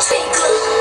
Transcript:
twinkle